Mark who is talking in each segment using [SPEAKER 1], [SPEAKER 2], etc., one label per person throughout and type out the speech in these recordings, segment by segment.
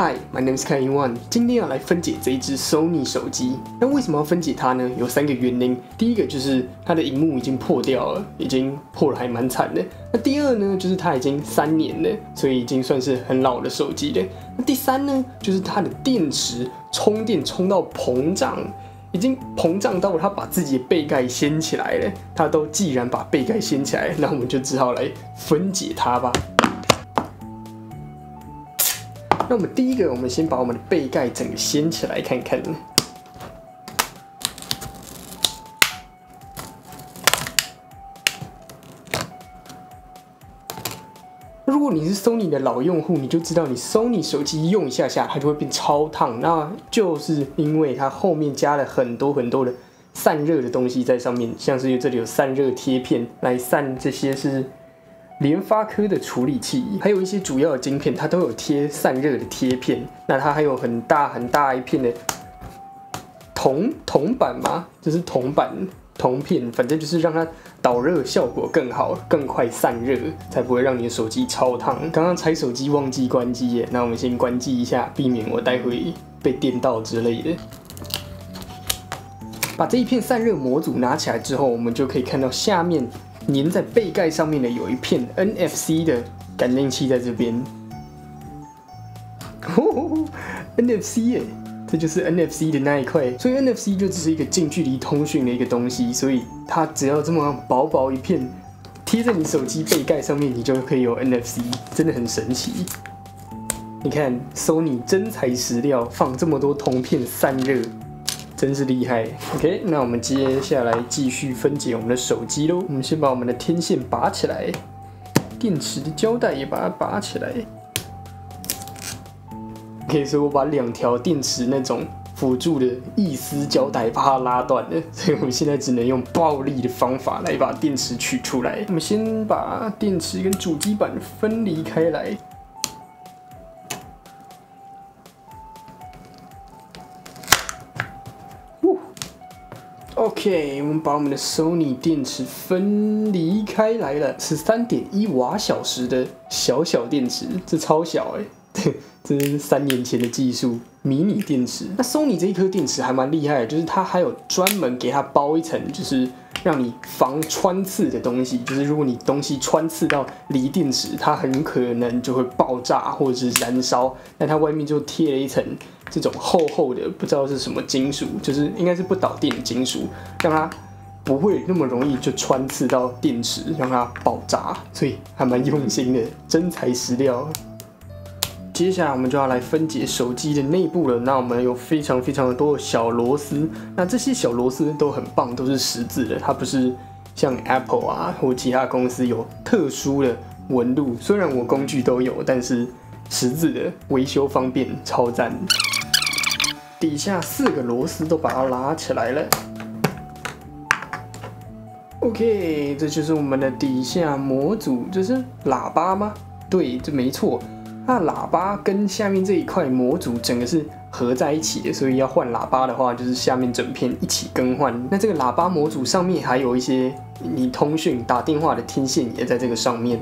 [SPEAKER 1] Hi, my name is k a i One。今天要来分解这一只 Sony 手机。那为什么要分解它呢？有三个原因。第一个就是它的荧幕已经破掉了，已经破了还蛮惨的。那第二呢，就是它已经三年了，所以已经算是很老的手机了。那第三呢，就是它的电池充电充到膨胀，已经膨胀到它把自己的背盖掀起来了。它都既然把背盖掀起来，那我们就只好来分解它吧。那我们第一个，我们先把我们的背盖整个掀起来看看。如果你是 Sony 的老用户，你就知道你 Sony 手机用一下下，它就会变超烫，那就是因为它后面加了很多很多的散热的东西在上面，像是这里有散热贴片来散这些是。联发科的处理器，还有一些主要的晶片，它都有贴散热的贴片。那它还有很大很大一片的铜铜板吗？就是铜板铜片，反正就是让它导热效果更好，更快散热，才不会让你的手机超烫。刚刚拆手机忘记关机耶，那我们先关机一下，避免我待会被电到之类的。把这一片散热模组拿起来之后，我们就可以看到下面。粘在背盖上面的有一片 NFC 的感应器在这边，NFC 耶，这就是 NFC 的那一块。所以 NFC 就只是一个近距离通讯的一个东西，所以它只要这么薄薄一片贴在你手机背盖上面，你就可以有 NFC，真的很神奇。你看，Sony 真材实料，放这么多铜片散热。真是厉害，OK，那我们接下来继续分解我们的手机喽。我们先把我们的天线拔起来，电池的胶带也把它拔起来。可以说我把两条电池那种辅助的异丝胶带把它拉断了，所以我们现在只能用暴力的方法来把电池取出来。我们先把电池跟主机板分离开来。OK，我们把我们的 Sony 电池分离开来了，是三点一瓦小时的小小电池，这超小哎，这是三年前的技术，迷你电池。那 Sony 这一颗电池还蛮厉害的，就是它还有专门给它包一层，就是让你防穿刺的东西，就是如果你东西穿刺到锂电池，它很可能就会爆炸或者是燃烧，那它外面就贴了一层。这种厚厚的不知道是什么金属，就是应该是不导电的金属，让它不会那么容易就穿刺到电池，让它爆炸，所以还蛮用心的，真材实料。接下来我们就要来分解手机的内部了。那我们有非常非常的多小螺丝，那这些小螺丝都很棒，都是十字的，它不是像 Apple 啊或其他公司有特殊的纹路。虽然我工具都有，但是十字的维修方便，超赞。底下四个螺丝都把它拉起来了。OK，这就是我们的底下模组，这是喇叭吗？对，这没错。那喇叭跟下面这一块模组整个是合在一起的，所以要换喇叭的话，就是下面整片一起更换。那这个喇叭模组上面还有一些你通讯打电话的天线也在这个上面。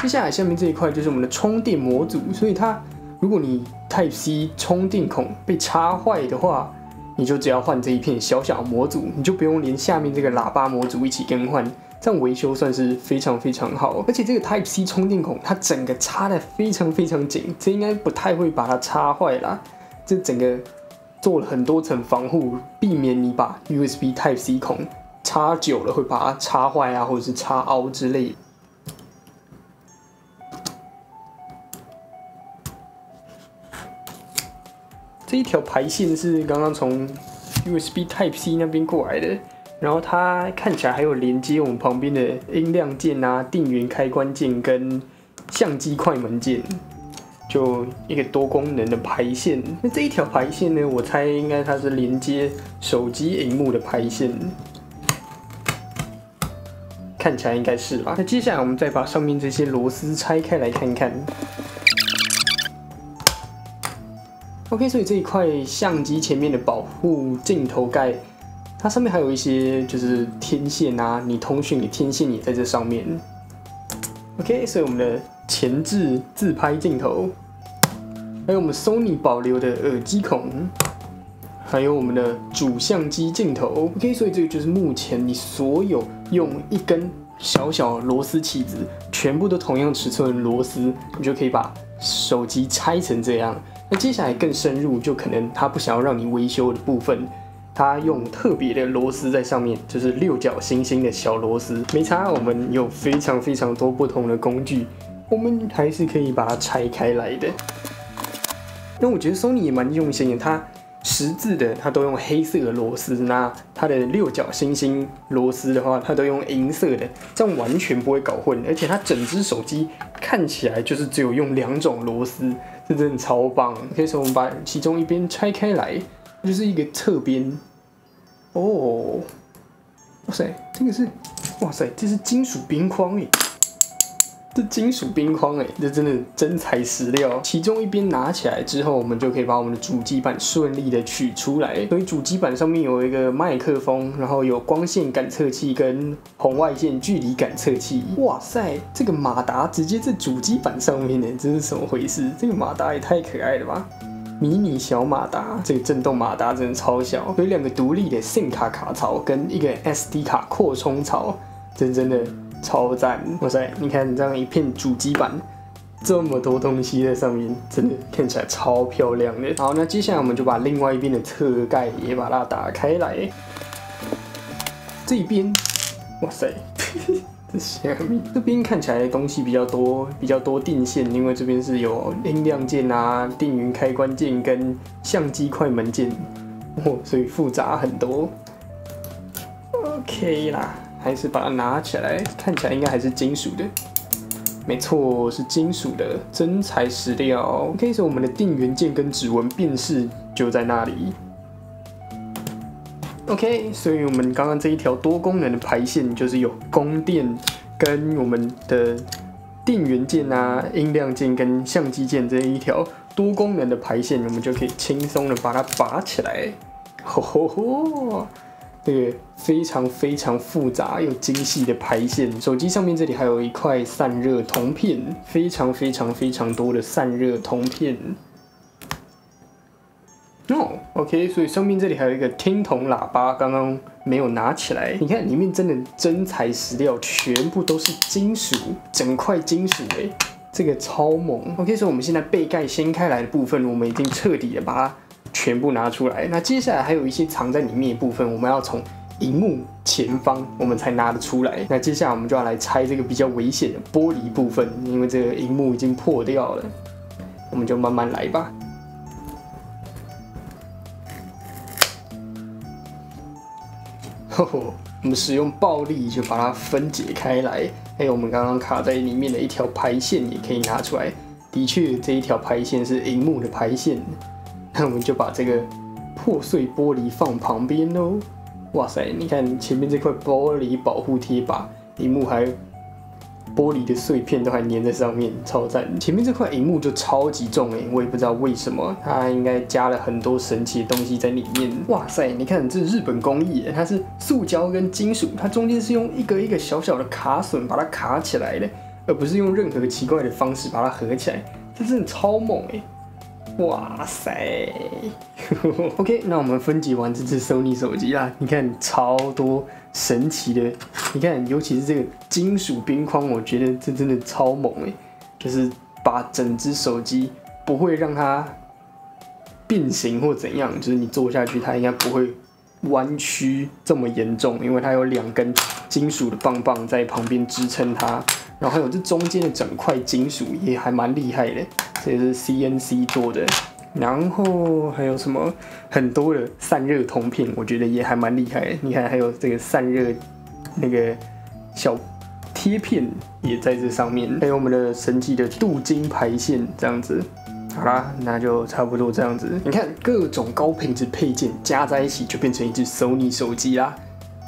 [SPEAKER 1] 接下来下面这一块就是我们的充电模组，所以它。如果你 Type C 充电孔被插坏的话，你就只要换这一片小小模组，你就不用连下面这个喇叭模组一起更换，这样维修算是非常非常好。而且这个 Type C 充电孔它整个插的非常非常紧，这应该不太会把它插坏啦。这整个做了很多层防护，避免你把 USB Type C 孔插久了会把它插坏啊，或者是插凹之类。这一条排线是刚刚从 USB Type C 那边过来的，然后它看起来还有连接我们旁边的音量键啊、电源开关键跟相机快门键，就一个多功能的排线。那这一条排线呢，我猜应该它是连接手机荧幕的排线，看起来应该是吧。那接下来我们再把上面这些螺丝拆开来看看。OK，所以这一块相机前面的保护镜头盖，它上面还有一些就是天线啊，你通讯的天线也在这上面。OK，所以我们的前置自拍镜头还有我们 Sony 保留的耳机孔，还有我们的主相机镜头。OK，所以这个就是目前你所有用一根小小螺丝起子，全部都同样尺寸的螺丝，你就可以把手机拆成这样。那接下来更深入，就可能他不想要让你维修的部分。他用特别的螺丝在上面，就是六角星星的小螺丝。没差，我们有非常非常多不同的工具，我们还是可以把它拆开来的。那我觉得 Sony 也蛮用心的，它十字的它都用黑色的螺丝，那它的六角星星螺丝的话，它都用银色的，这样完全不会搞混。而且它整只手机看起来就是只有用两种螺丝，这真的超棒。可以说我们把其中一边拆开来，就是一个侧边。哦，哇塞，这个是，哇塞，这是金属边框诶，这金属边框诶，这真的真材实料。其中一边拿起来之后，我们就可以把我们的主机板顺利的取出来。所以主机板上面有一个麦克风，然后有光线感测器跟红外线距离感测器。哇塞，这个马达直接在主机板上面呢，这是怎么回事？这个马达也太可爱了吧！迷你小马达，这个震动马达真的超小，有两个独立的 SIM 卡卡槽跟一个 SD 卡扩充槽，真真的超赞！哇塞，你看这样一片主机板，这么多东西在上面，真的看起来超漂亮的。好，那接下来我们就把另外一边的侧盖也把它打开来，这一边，哇塞！这下面这边看起来东西比较多，比较多电线，因为这边是有音量键啊、电源开关键跟相机快门键，哦，所以复杂很多。OK 啦，还是把它拿起来，看起来应该还是金属的，没错，是金属的，真材实料。OK，所以我们的电源键跟指纹辨识就在那里。OK，所以我们刚刚这一条多功能的排线，就是有供电跟我们的电源键啊、音量键跟相机键这一条多功能的排线，我们就可以轻松的把它拔起来。吼吼吼！这个非常非常复杂又精细的排线，手机上面这里还有一块散热铜片，非常非常非常多的散热铜片。哦，OK，所以上面这里还有一个听筒喇叭，刚刚没有拿起来。你看里面真的真材实料，全部都是金属，整块金属哎，这个超猛。OK，所以我们现在背盖掀开来的部分，我们已经彻底的把它全部拿出来。那接下来还有一些藏在里面的部分，我们要从荧幕前方我们才拿得出来。那接下来我们就要来拆这个比较危险的玻璃部分，因为这个荧幕已经破掉了，我们就慢慢来吧。我们使用暴力就把它分解开来，还有我们刚刚卡在里面的一条排线也可以拿出来。的确，这一条排线是荧幕的排线。那我们就把这个破碎玻璃放旁边喽。哇塞，你看前面这块玻璃保护贴把荧幕还。玻璃的碎片都还粘在上面，超赞！前面这块荧幕就超级重哎，我也不知道为什么，它应该加了很多神奇的东西在里面。哇塞，你看这日本工艺，它是塑胶跟金属，它中间是用一个一个小小的卡榫把它卡起来的，而不是用任何奇怪的方式把它合起来，这真的超猛哎！哇塞，OK，那我们分解完这只 Sony 手机啊，你看超多神奇的，你看尤其是这个金属边框，我觉得这真的超猛哎，就是把整只手机不会让它变形或怎样，就是你坐下去它应该不会弯曲这么严重，因为它有两根金属的棒棒在旁边支撑它。然后还有这中间的整块金属也还蛮厉害的，这是 CNC 做的。然后还有什么很多的散热铜片，我觉得也还蛮厉害。你看还有这个散热那个小贴片也在这上面，还有我们的神奇的镀金排线这样子。好啦，那就差不多这样子。你看各种高品质配件加在一起，就变成一只 Sony 手机啦。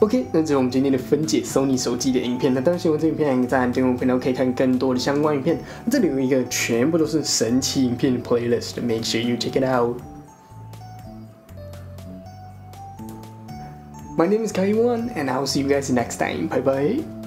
[SPEAKER 1] OK，那这是我们今天的分解 Sony 手机的影片。那当然喜欢这影片，在订阅频道可以看更多的相关影片。这里有一个全部都是神奇影片的 playlist，make sure you check it out。My name is Kaiwan, and I'll see you guys next time. Bye bye.